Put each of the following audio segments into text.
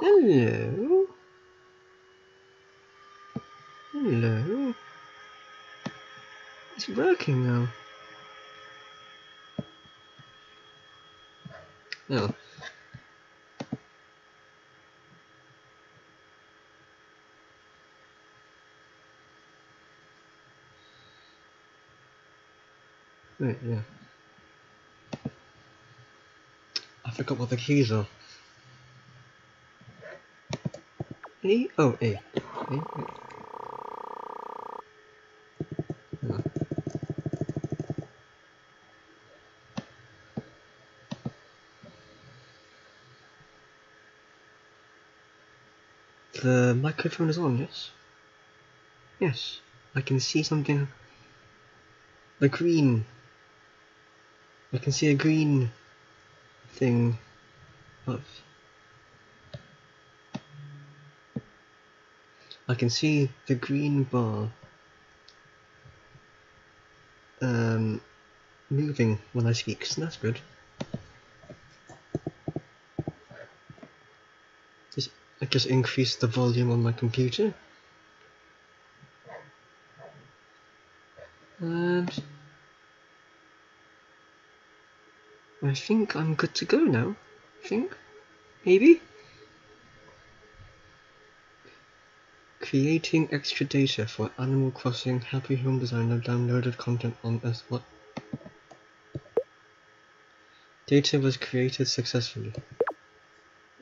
Hello. Hello. It's working now. No. Wait, yeah. I forgot what the keys are. E? Oh, A. A? No. The microphone is on, yes? Yes. I can see something. The green. I can see a green thing of I can see the green bar um, moving when I speak, so that's good. Just, I just increased the volume on my computer. And I think I'm good to go now. I think? Maybe? Creating extra data for Animal Crossing Happy Home Designer downloaded content on what? Data was created successfully.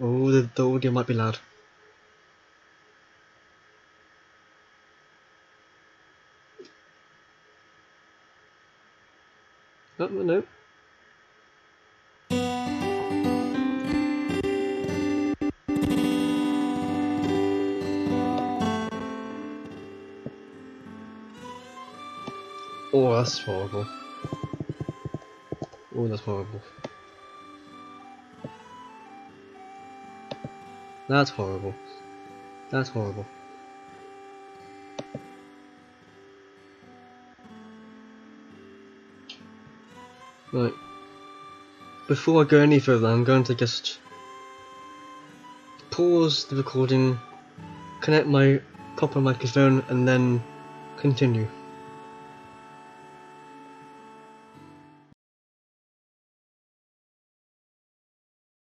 Oh, the, the audio might be loud. Oh, no. Oh, that's horrible. Oh, that's horrible. That's horrible. That's horrible. Right. Before I go any further, I'm going to just pause the recording, connect my proper microphone, and then continue.